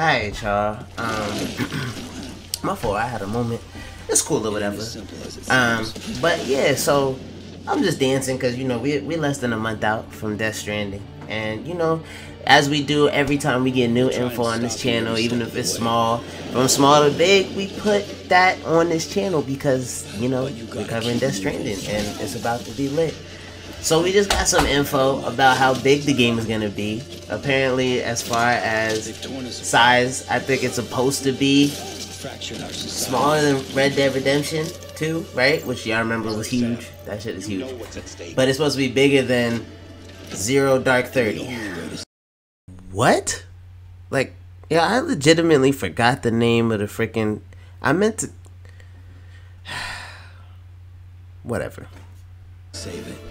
with y'all. Um, my fault. I had a moment. It's cool or whatever. Um, but yeah, so I'm just dancing because you know we we less than a month out from Death Stranding, and you know, as we do every time we get new info on this channel, even if it's small, from small to big, we put that on this channel because you know we're covering Death Stranding and it's about to be lit. So we just got some info about how big the game is gonna be. Apparently, as far as size, I think it's supposed to be smaller than Red Dead Redemption 2, right? Which y'all remember was huge. That shit is huge. But it's supposed to be bigger than Zero Dark 30. What? Like, yeah, I legitimately forgot the name of the freaking. I meant to. Whatever. Save it.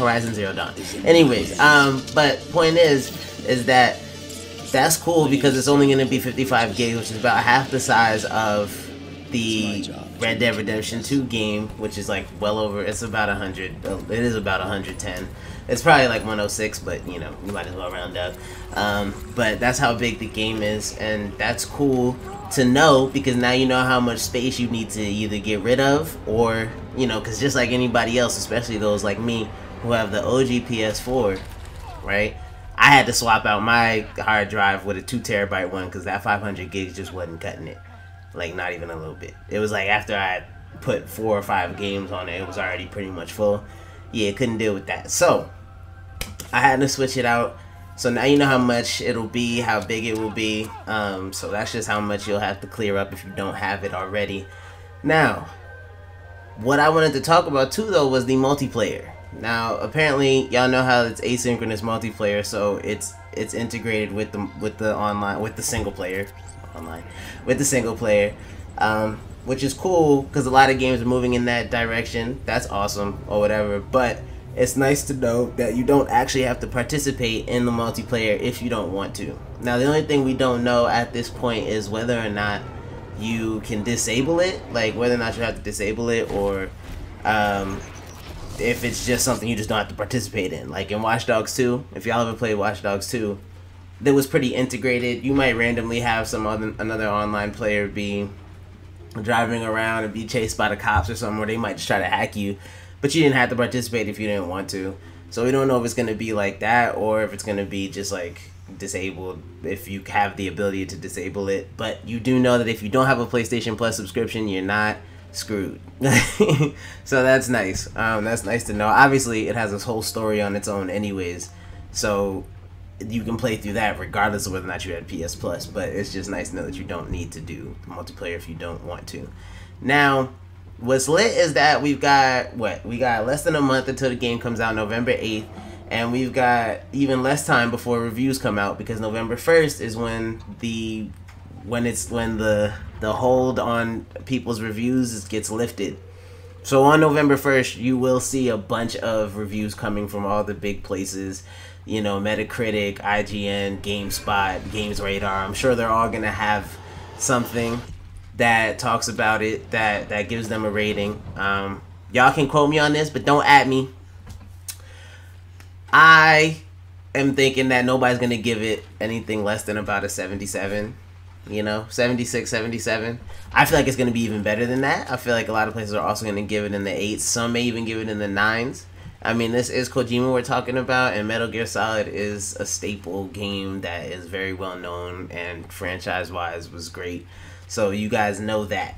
Horizon Zero Dawn. Anyways, um, but point is, is that that's cool because it's only going to be 55 gigs, which is about half the size of the Red Dead Redemption 2 game, which is like well over. It's about 100. It is about 110. It's probably like 106, but you know, you might as well round up. Um, but that's how big the game is, and that's cool to know because now you know how much space you need to either get rid of or you know, because just like anybody else, especially those like me who have the OG PS4, right? I had to swap out my hard drive with a two terabyte one because that 500 gigs just wasn't cutting it, like not even a little bit. It was like after I put four or five games on it, it was already pretty much full. Yeah, couldn't deal with that. So I had to switch it out. So now you know how much it'll be, how big it will be. Um, so that's just how much you'll have to clear up if you don't have it already. Now, what I wanted to talk about too though was the multiplayer. Now, apparently, y'all know how it's asynchronous multiplayer, so it's it's integrated with the with the online with the single player, online, with the single player, um, which is cool because a lot of games are moving in that direction. That's awesome or whatever. But it's nice to know that you don't actually have to participate in the multiplayer if you don't want to. Now, the only thing we don't know at this point is whether or not you can disable it, like whether or not you have to disable it or. Um, if it's just something you just don't have to participate in. Like in Watch Dogs 2, if y'all ever played Watch Dogs 2, that was pretty integrated. You might randomly have some other another online player be driving around and be chased by the cops or something, or they might just try to hack you, but you didn't have to participate if you didn't want to. So we don't know if it's gonna be like that or if it's gonna be just like disabled if you have the ability to disable it. But you do know that if you don't have a PlayStation Plus subscription, you're not screwed. so that's nice. Um, that's nice to know. Obviously, it has this whole story on its own, anyways. So you can play through that regardless of whether or not you had PS Plus. But it's just nice to know that you don't need to do multiplayer if you don't want to. Now, what's lit is that we've got what we got less than a month until the game comes out, November eighth. And we've got even less time before reviews come out because November 1st is when the when it's when the the hold on people's reviews gets lifted. So on November 1st, you will see a bunch of reviews coming from all the big places, you know, Metacritic, IGN, GameSpot, Games Radar. I'm sure they're all going to have something that talks about it that that gives them a rating. Um, y'all can quote me on this, but don't at me. I am thinking that nobody's going to give it anything less than about a 77 you know 76 77 i feel like it's going to be even better than that. I feel like a lot of places are also going to give it in the eights. Some may even give it in the nines. I mean this is kojima we're talking about and metal gear solid is a staple game that is very well known and franchise wise was great. So you guys know that.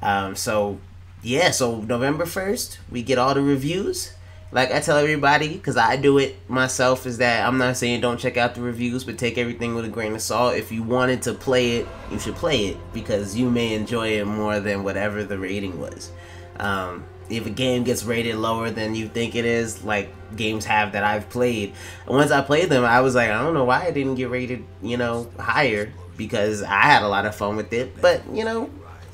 Um, so yeah so november 1st we get all the reviews like I tell everybody, because I do it myself, is that I'm not saying don't check out the reviews, but take everything with a grain of salt. If you wanted to play it, you should play it because you may enjoy it more than whatever the rating was. Um, if a game gets rated lower than you think it is, like games have that I've played, once I played them, I was like, I don't know why I didn't get rated, you know, higher because I had a lot of fun with it. But you know,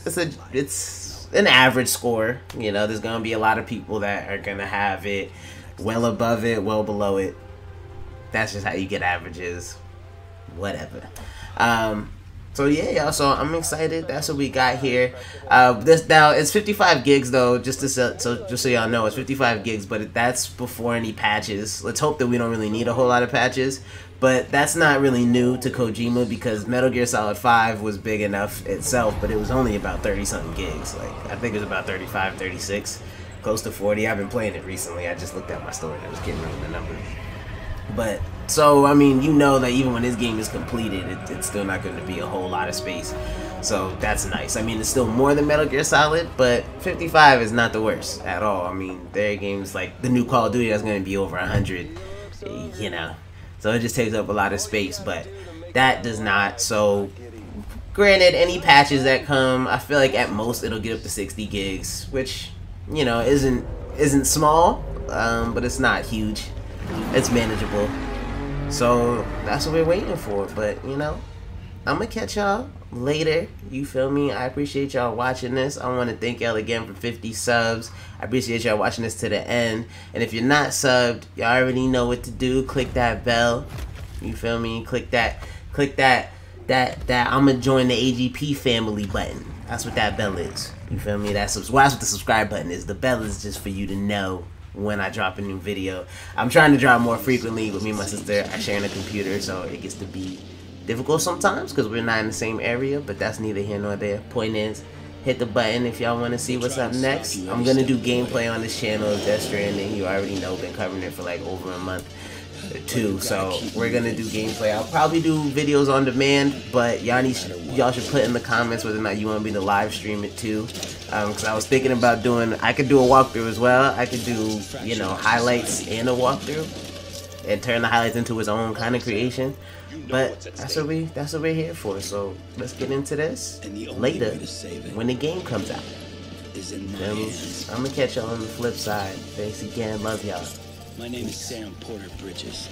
it's a it's an average score. You know, there's gonna be a lot of people that are gonna have it well above it, well below it. That's just how you get averages. Whatever. Um, so yeah, y'all. So I'm excited. That's what we got here. Uh, this now it's 55 gigs though. Just to so, so just so y'all know, it's 55 gigs, but that's before any patches. Let's hope that we don't really need a whole lot of patches. But that's not really new to Kojima because Metal Gear Solid 5 was big enough itself, but it was only about 30 something gigs. Like I think it was about 35, 36, close to 40. I've been playing it recently. I just looked at my storage. I was getting rid of the numbers. But so I mean, you know that even when this game is completed, it, it's still not going to be a whole lot of space. So that's nice. I mean, it's still more than Metal Gear Solid, but 55 is not the worst at all. I mean, there are games like the new Call of Duty that's going to be over 100, you know. So it just takes up a lot of space, but that does not. So granted, any patches that come, I feel like at most it'll get up to 60 gigs, which you know isn't isn't small, um, but it's not huge. It's manageable. So that's what we're waiting for. But you know, I'm gonna catch y'all later. You feel me? I appreciate y'all watching this. I want to thank y'all again for 50 subs. I appreciate y'all watching this to the end. And if you're not subbed, y'all already know what to do. Click that bell. You feel me? Click that. Click that. That that I'm gonna join the AGP family button. That's what that bell is. You feel me? Well, that's what the subscribe button is. The bell is just for you to know when I drop a new video. I'm trying to drop more frequently with me and my sister sharing a computer, so it gets to be difficult sometimes because we're not in the same area, but that's neither here nor there. Point is, hit the button if y'all want to see what's up next. I'm going to do gameplay on this channel of Death Stranding. You already know, been covering it for like over a month too. So we're gonna do gameplay. I'll probably do videos on demand, but y'all y'all should put in the comments whether or not you want me to live stream it too. Because um, I was thinking about doing. I could do a walkthrough as well. I could do you know highlights and a walkthrough, and turn the highlights into its own kind of creation. But that's what we that's what we're here for. So let's get into this later when the game comes out. I'm gonna catch y'all on the flip side. Thanks again. Love y'all. My name is Sam Porter Bridges.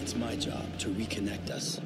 It's my job to reconnect us.